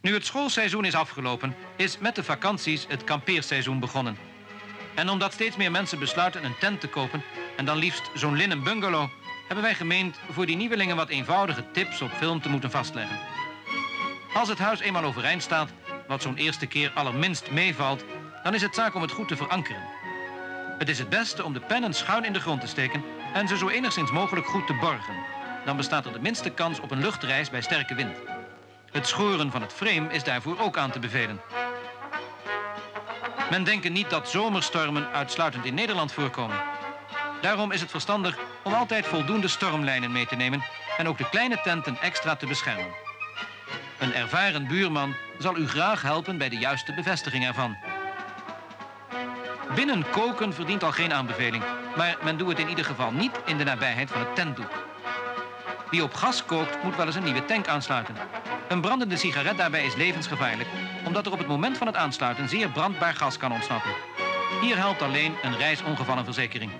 Nu het schoolseizoen is afgelopen, is met de vakanties het kampeerseizoen begonnen. En omdat steeds meer mensen besluiten een tent te kopen en dan liefst zo'n linnen bungalow, hebben wij gemeend voor die nieuwelingen wat eenvoudige tips op film te moeten vastleggen. Als het huis eenmaal overeind staat, wat zo'n eerste keer allerminst meevalt, dan is het zaak om het goed te verankeren. Het is het beste om de pennen schuin in de grond te steken en ze zo enigszins mogelijk goed te borgen. Dan bestaat er de minste kans op een luchtreis bij sterke wind. Het schoren van het frame is daarvoor ook aan te bevelen. Men denkt niet dat zomerstormen uitsluitend in Nederland voorkomen. Daarom is het verstandig om altijd voldoende stormlijnen mee te nemen en ook de kleine tenten extra te beschermen. Een ervaren buurman zal u graag helpen bij de juiste bevestiging ervan. Binnen koken verdient al geen aanbeveling, maar men doet het in ieder geval niet in de nabijheid van het tentdoek. Wie op gas kookt, moet wel eens een nieuwe tank aansluiten. Een brandende sigaret daarbij is levensgevaarlijk, omdat er op het moment van het aansluiten zeer brandbaar gas kan ontsnappen. Hier helpt alleen een reisongevallenverzekering.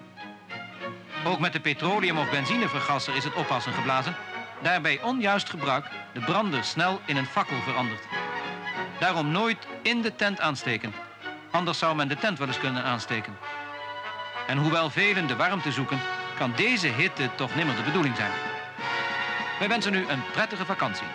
Ook met de petroleum- of benzinevergasser is het oppassen geblazen. Daarbij onjuist gebruik de brander snel in een fakkel verandert. Daarom nooit in de tent aansteken. Anders zou men de tent wel eens kunnen aansteken. En hoewel velen de warmte zoeken, kan deze hitte toch nimmer de bedoeling zijn. Wij wensen u een prettige vakantie.